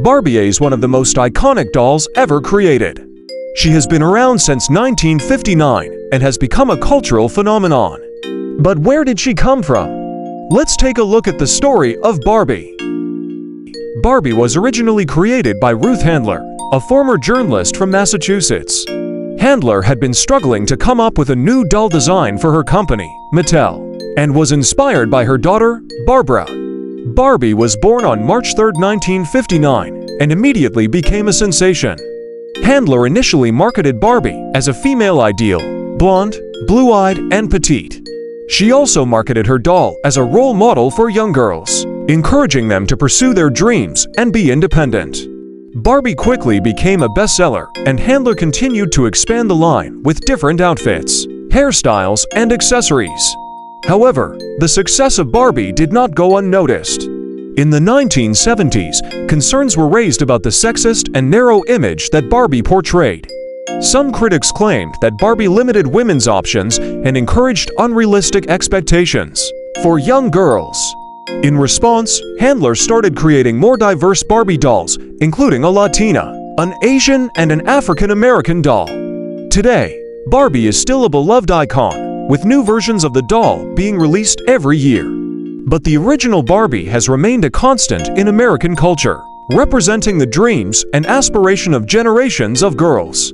Barbie is one of the most iconic dolls ever created. She has been around since 1959 and has become a cultural phenomenon. But where did she come from? Let's take a look at the story of Barbie. Barbie was originally created by Ruth Handler, a former journalist from Massachusetts. Handler had been struggling to come up with a new doll design for her company, Mattel, and was inspired by her daughter, Barbara. Barbie was born on March 3, 1959, and immediately became a sensation. Handler initially marketed Barbie as a female ideal, blonde, blue-eyed, and petite. She also marketed her doll as a role model for young girls, encouraging them to pursue their dreams and be independent. Barbie quickly became a bestseller, and Handler continued to expand the line with different outfits, hairstyles, and accessories. However, the success of Barbie did not go unnoticed. In the 1970s, concerns were raised about the sexist and narrow image that Barbie portrayed. Some critics claimed that Barbie limited women's options and encouraged unrealistic expectations for young girls. In response, Handler started creating more diverse Barbie dolls, including a Latina, an Asian, and an African American doll. Today, Barbie is still a beloved icon, with new versions of the doll being released every year. But the original Barbie has remained a constant in American culture, representing the dreams and aspiration of generations of girls.